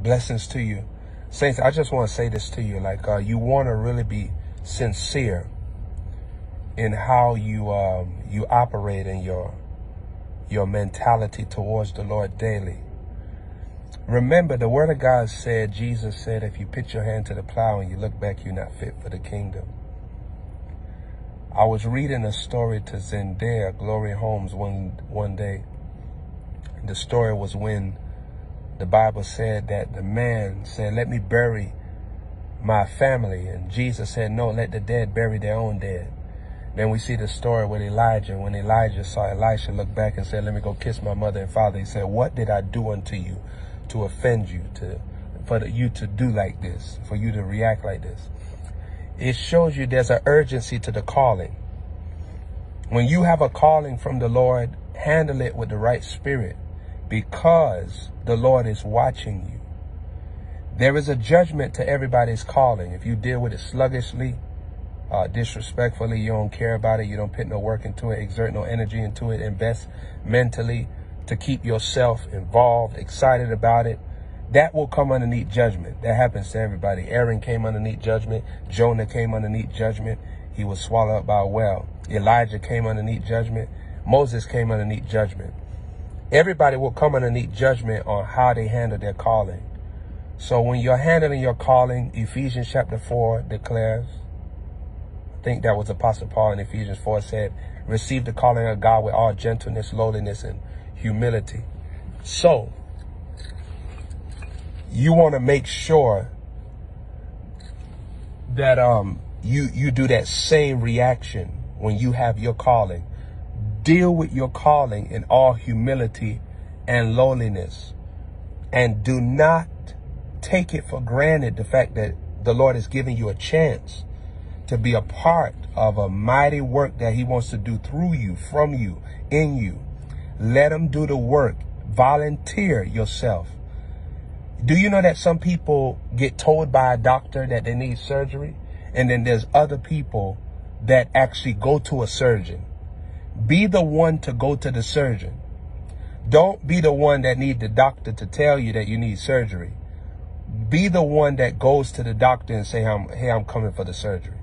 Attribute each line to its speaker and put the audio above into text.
Speaker 1: Blessings to you. Saints, I just want to say this to you. Like, uh, you want to really be sincere in how you, um, you operate in your, your mentality towards the Lord daily. Remember, the word of God said, Jesus said, if you put your hand to the plow and you look back, you're not fit for the kingdom. I was reading a story to Zendaya, Glory Holmes, one, one day. The story was when the Bible said that the man said, let me bury my family. And Jesus said, no, let the dead bury their own dead. Then we see the story with Elijah. When Elijah saw Elisha look back and said, let me go kiss my mother and father. He said, what did I do unto you to offend you, to for you to do like this, for you to react like this? It shows you there's an urgency to the calling. When you have a calling from the Lord, handle it with the right spirit because the Lord is watching you. There is a judgment to everybody's calling. If you deal with it sluggishly, uh, disrespectfully, you don't care about it, you don't put no work into it, exert no energy into it, invest mentally to keep yourself involved, excited about it, that will come underneath judgment. That happens to everybody. Aaron came underneath judgment. Jonah came underneath judgment. He was swallowed up by a whale. Elijah came underneath judgment. Moses came underneath judgment. Everybody will come underneath judgment on how they handle their calling. So when you're handling your calling, Ephesians chapter 4 declares, I think that was Apostle Paul in Ephesians 4 said, receive the calling of God with all gentleness, lowliness, and humility. So, you want to make sure that um you you do that same reaction when you have your calling deal with your calling in all humility and lowliness. And do not take it for granted the fact that the Lord is giving you a chance to be a part of a mighty work that he wants to do through you, from you, in you. Let him do the work. Volunteer yourself. Do you know that some people get told by a doctor that they need surgery? And then there's other people that actually go to a surgeon be the one to go to the surgeon. Don't be the one that need the doctor to tell you that you need surgery. Be the one that goes to the doctor and say, hey, I'm coming for the surgery.